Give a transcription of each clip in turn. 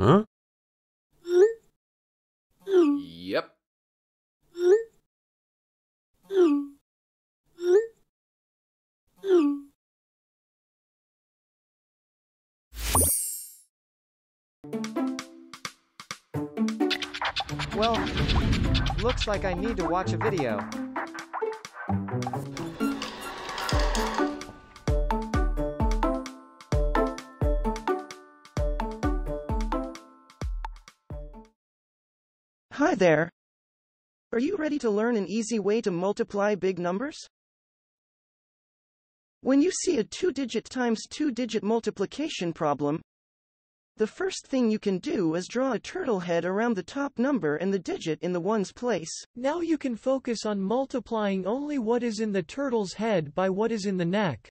Huh? Yep. Well, looks like I need to watch a video. Hi there. Are you ready to learn an easy way to multiply big numbers? When you see a two-digit times two-digit multiplication problem, the first thing you can do is draw a turtle head around the top number and the digit in the ones place. Now you can focus on multiplying only what is in the turtle's head by what is in the neck.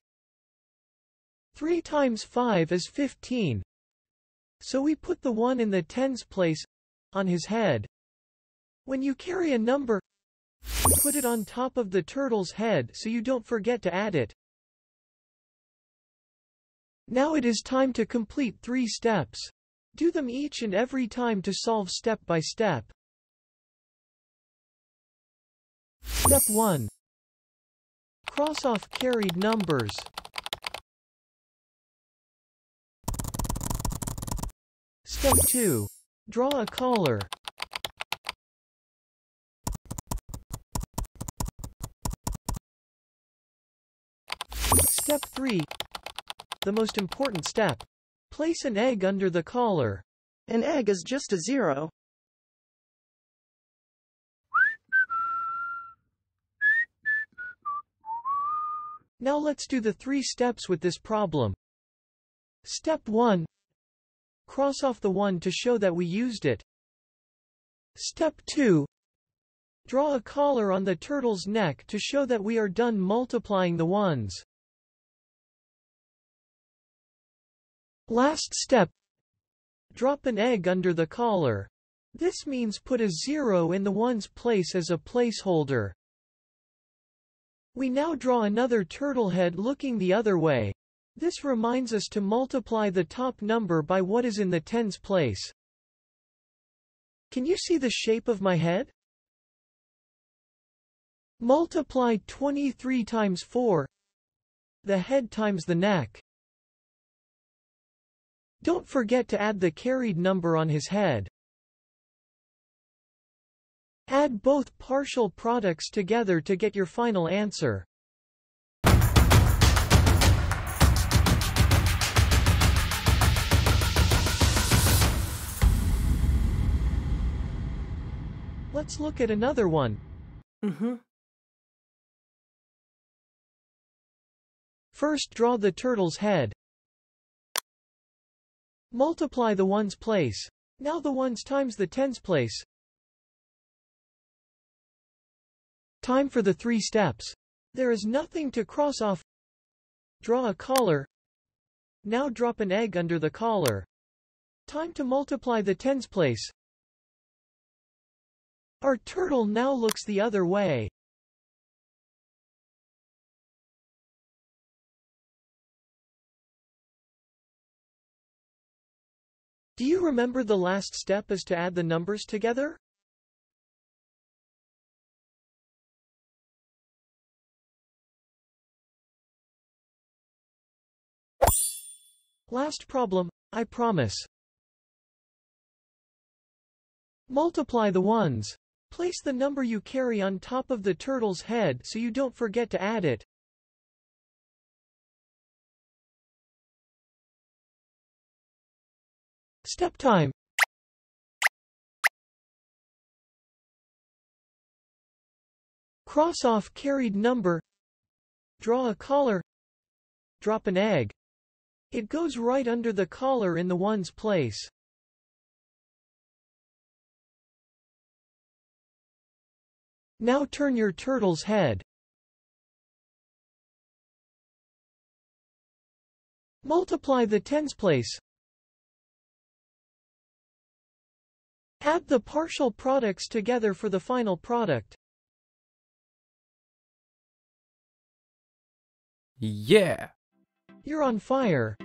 3 times 5 is 15. So we put the 1 in the tens place, on his head. When you carry a number, put it on top of the turtle's head so you don't forget to add it. Now it is time to complete three steps. Do them each and every time to solve step by step. Step 1. Cross off carried numbers. Step 2. Draw a collar. Step 3. The most important step. Place an egg under the collar. An egg is just a zero. Now let's do the three steps with this problem. Step 1. Cross off the 1 to show that we used it. Step 2. Draw a collar on the turtle's neck to show that we are done multiplying the ones. Last step. Drop an egg under the collar. This means put a zero in the ones place as a placeholder. We now draw another turtle head looking the other way. This reminds us to multiply the top number by what is in the tens place. Can you see the shape of my head? Multiply 23 times 4. The head times the neck. Don't forget to add the carried number on his head. Add both partial products together to get your final answer. Let's look at another one. Mm-hmm. First draw the turtle's head. Multiply the ones place. Now the ones times the tens place. Time for the three steps. There is nothing to cross off. Draw a collar. Now drop an egg under the collar. Time to multiply the tens place. Our turtle now looks the other way. Do you remember the last step is to add the numbers together? Last problem, I promise. Multiply the ones. Place the number you carry on top of the turtle's head so you don't forget to add it. Step time. Cross off carried number. Draw a collar. Drop an egg. It goes right under the collar in the ones place. Now turn your turtle's head. Multiply the tens place. Add the partial products together for the final product. Yeah! You're on fire.